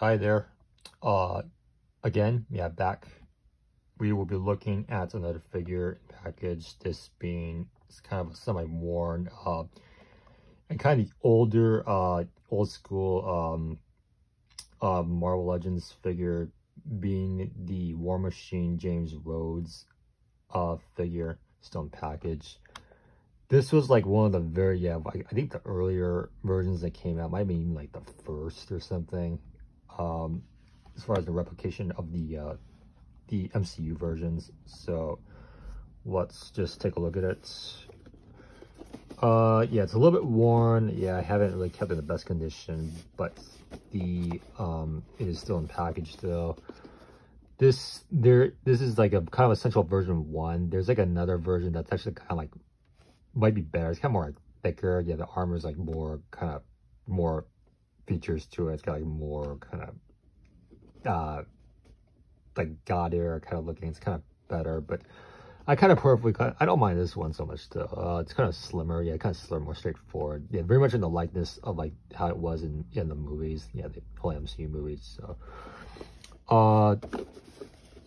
Hi there. Uh, again, yeah, back. We will be looking at another figure package. This being kind of semi-worn, uh, and kind of the older, uh, old school, um, uh, Marvel Legends figure, being the War Machine James Rhodes, uh, figure, stone package. This was like one of the very, yeah, I think the earlier versions that came out, might be even like the first or something um, as far as the replication of the uh, the MCU versions. So let's just take a look at it. Uh, yeah, it's a little bit worn. Yeah, I haven't really kept it in the best condition, but the um, it is still in package though. This there, this is like a kind of essential version one. There's like another version that's actually kind of like might be better. It's kind of more like thicker. Yeah, the armor is like more kind of more features to it. It's got like more kind of uh like God era kind of looking. It's kind of better, but I kind of perfectly I don't mind this one so much though. Uh, it's kind of slimmer, yeah, kind of slimmer, more straightforward. Yeah, very much in the likeness of like how it was in in the movies, yeah, the whole MCU movies. So, uh,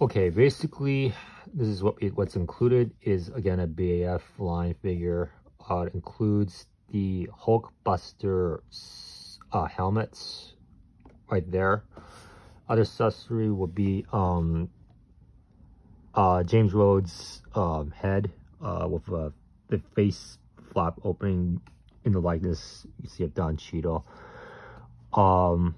okay, basically, this is what what's included is again a BAF line figure. Uh, it includes the Hulkbuster uh, helmets right there. Other accessory would be um, uh, James Rhodes' um, head uh, with uh, the face flap opening in the likeness. You see of Don Cheadle. Um,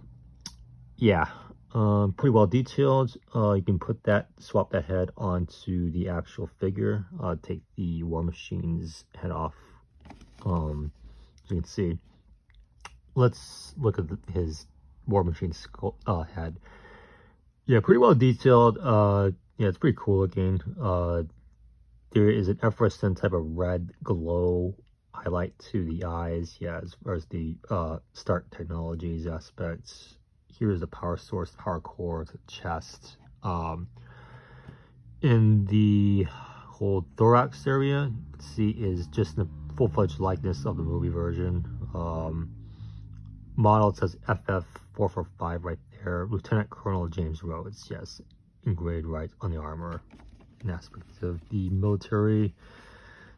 yeah, um, pretty well detailed. Uh, you can put that, swap that head onto the actual figure. Uh, take the War Machine's head off. Um, as you can see, let's look at the, his War Machine skull, uh, head. Yeah, pretty well detailed. Uh, yeah, it's pretty cool looking. Uh, there is an effervescent type of red glow highlight to the eyes. Yeah, as far as the uh, Stark Technologies aspects. Here is the power source, power core, the chest. Um, in the whole thorax area, see is just the full-fledged likeness of the movie version. Um, model says FF445 right there. Lieutenant Colonel James Rhodes, yes, engraved right on the armor. An aspect of the military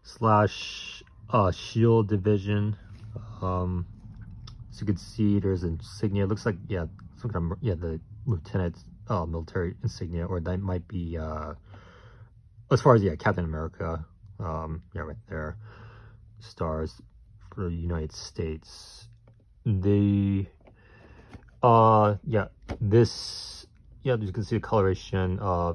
slash uh, shield division. Um, so you can see there's insignia. It looks like, yeah, some kind of, yeah, the lieutenant uh, military insignia, or that might be, uh, as far as, yeah, Captain America, um, yeah, right there. Stars for the United States the uh yeah this yeah you can see the coloration uh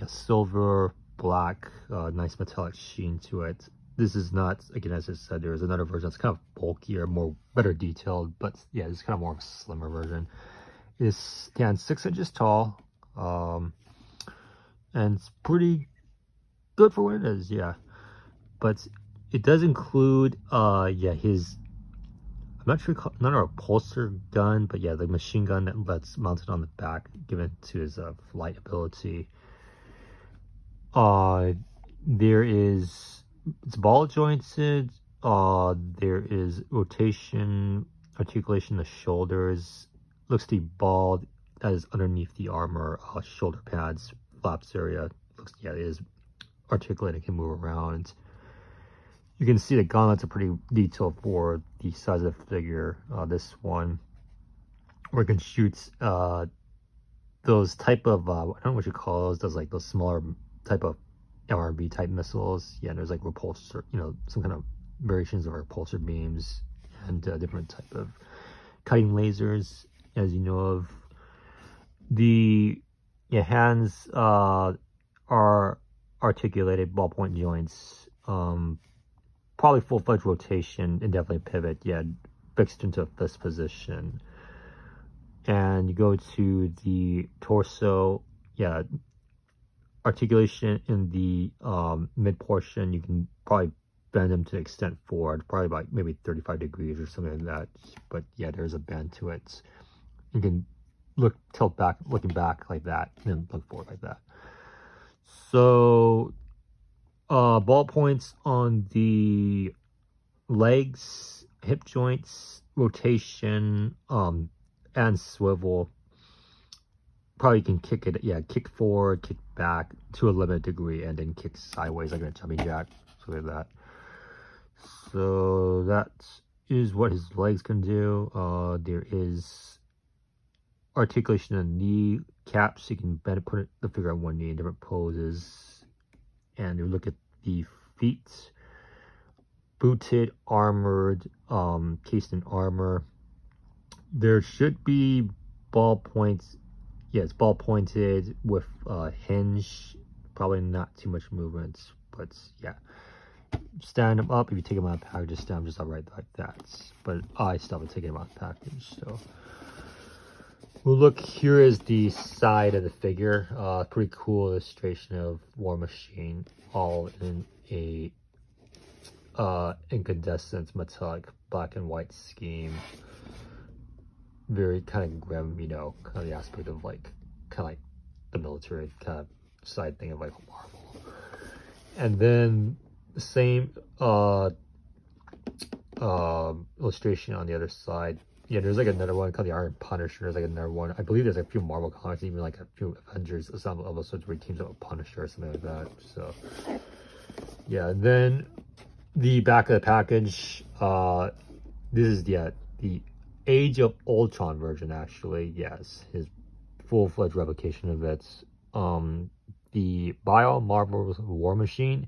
yeah silver black uh nice metallic sheen to it. This is not again as i said there's another version that's kind of bulkier more better detailed but yeah it's kind of more of a slimmer version. It stands six inches tall um and it's pretty good for what it is yeah. But it does include uh yeah his I'm not sure, not a repulsor gun, but yeah, the machine gun that, that's mounted on the back, given to his uh, flight ability. Uh, there is, it's ball jointed. Uh, there is rotation, articulation the shoulders. Looks to be bald as underneath the armor, uh, shoulder pads, flaps area. Looks, yeah, it is articulated, can move around. You can see the gauntlets are pretty detailed for the size of the figure. Uh, this one, where it can shoot uh, those type of, uh, I don't know what you call those, those like those smaller type of LRB type missiles. Yeah, there's like repulsor, you know, some kind of variations of repulsor beams and uh, different type of cutting lasers, as you know of. The yeah, hands uh, are articulated ballpoint joints. Um, probably full-fledged rotation and definitely pivot. Yeah, fixed into fist position. And you go to the torso. Yeah, articulation in the um, mid portion. You can probably bend them to the extent forward, probably about maybe 35 degrees or something like that. But yeah, there's a bend to it. You can look tilt back, looking back like that, and then look forward like that. So uh, ball points on the legs, hip joints, rotation, um, and swivel. probably can kick it, yeah, kick forward, kick back to a limited degree, and then kick sideways like a jumping jack, so like that. So that is what his legs can do. Uh, there is articulation of knee caps. You can better put the figure on one knee in different poses. And you look at the feet. Booted, armored, um, cased in armor. There should be ball points. Yeah, it's ball pointed with uh, hinge. Probably not too much movement, but yeah stand them up. If you take them out of package, stand them just upright like that. But I haven't taken them out of package. So look. Here is the side of the figure. Uh, pretty cool illustration of War Machine, all in a uh, incandescent metallic black and white scheme. Very kind of grim, you know, kind of the aspect of like, kind of like the military kind of side thing of like Marvel. And then the same uh, uh, illustration on the other side. Yeah, there's like another one called the Iron Punisher. There's like another one. I believe there's a few Marvel comics, even like a few Avengers, some of those where teams up a Punisher or something like that. So, yeah. And then the back of the package. Uh, this is yeah the Age of Ultron version. Actually, yes, his full-fledged replication of it. Um, the Bio Marvel's War Machine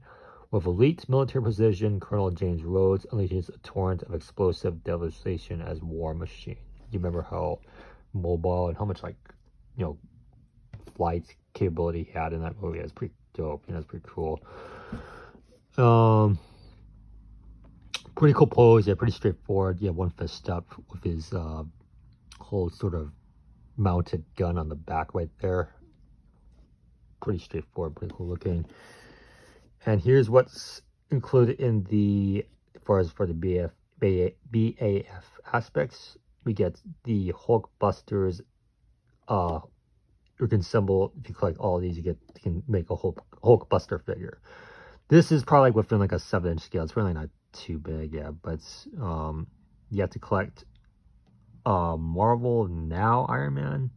with elite military precision, Colonel James Rhodes unleashes a torrent of explosive devastation as War Machine. You remember how mobile and how much like, you know, flight capability he had in that movie. It's pretty dope. You know, it's pretty cool. Um, pretty cool pose. Yeah, pretty straightforward. Yeah, one fist up with his uh, whole sort of mounted gun on the back right there. Pretty straightforward, pretty cool looking. And here's what's included in the, as far as for the BF, BAF aspects, we get the Hulkbusters, uh, you can assemble, if you collect all these, you get, you can make a Hulk, Hulkbuster figure. This is probably within like a 7 inch scale. It's really not too big, yeah, but um, you have to collect uh, Marvel Now Iron Man,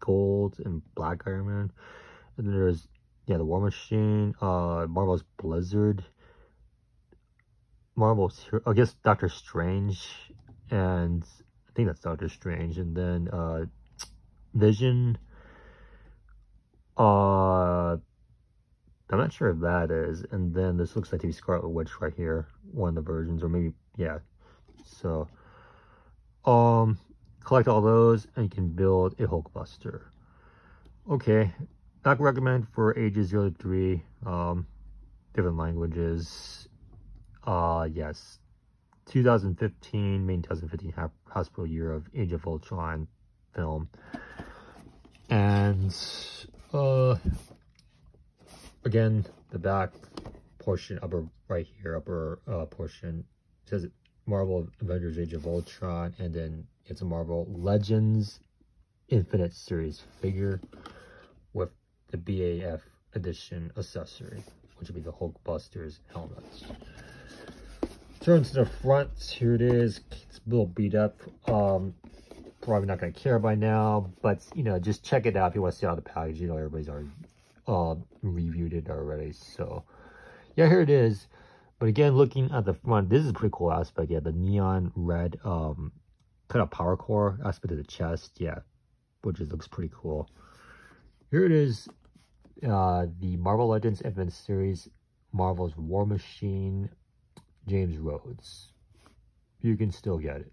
Gold, and Black Iron Man. And there's yeah, the War Machine, uh, Marvel's Blizzard, Marvel's, I guess Doctor Strange, and I think that's Doctor Strange, and then uh, Vision. Uh, I'm not sure if that is, and then this looks like to be Scarlet Witch right here, one of the versions, or maybe yeah. So, um, collect all those, and you can build a Hulkbuster. Okay, not recommend for ages 0 to 3, um, different languages. Uh, yes, 2015, main 2015 hospital year of Age of Ultron film. And, uh, again, the back portion, upper right here, upper uh, portion, says Marvel Avengers Age of Ultron, and then it's a Marvel Legends Infinite Series figure the BAF edition accessory, which would be the Hulkbusters helmets. Turn to the front, here it is. It's a little beat up. Um, probably not going to care by now, but, you know, just check it out if you want to see how the package. You know, everybody's already uh, reviewed it already. So, yeah, here it is. But again, looking at the front, this is a pretty cool aspect. Yeah, the neon red um, kind of power core aspect of the chest. Yeah, which just looks pretty cool. Here it is uh, the Marvel Legends Infinite Series, Marvel's War Machine, James Rhodes. You can still get it.